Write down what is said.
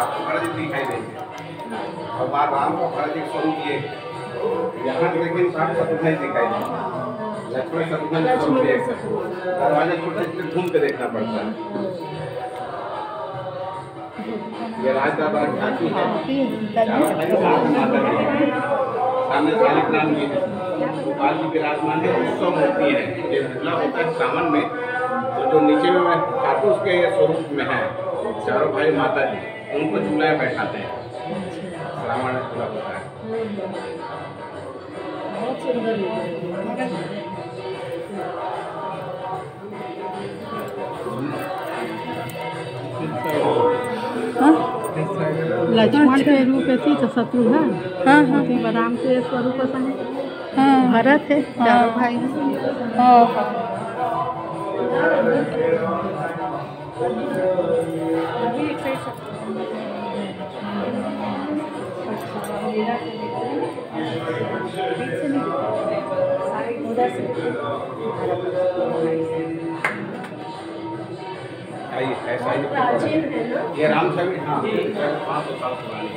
आपको खड़े दिखाई देंगे और बार राम को खड़े जी स्वरूप ये यहाँ तो आपको शत्रुघ्न दिखाई देंगे लक्ष्मण शत्रुघ्न स्वरूप ये दरवाजे छोटे इसलिए घूम के देखना पड़ता है। ये राजदादा झांकी है। सामने शालिग्राम जी है। गोपाल जी विराजमान है उत्सव मूर्ति है। ये झूला होता है सावन में। तो जो नीचे में ठाकुर के स्वरूप में है। चारों भाई माता जी उनको झूला बैठाते हैं। श्रावण झूला होता है। लक्ष्मण के रूप थी तो शत्रुघ्न हाँ। हाँ थी राम के स्वरूप हाँ। भरत है चारों हाँ। भाई हैं। ये राम छवि हाँ पाँच सौ साल पुरानी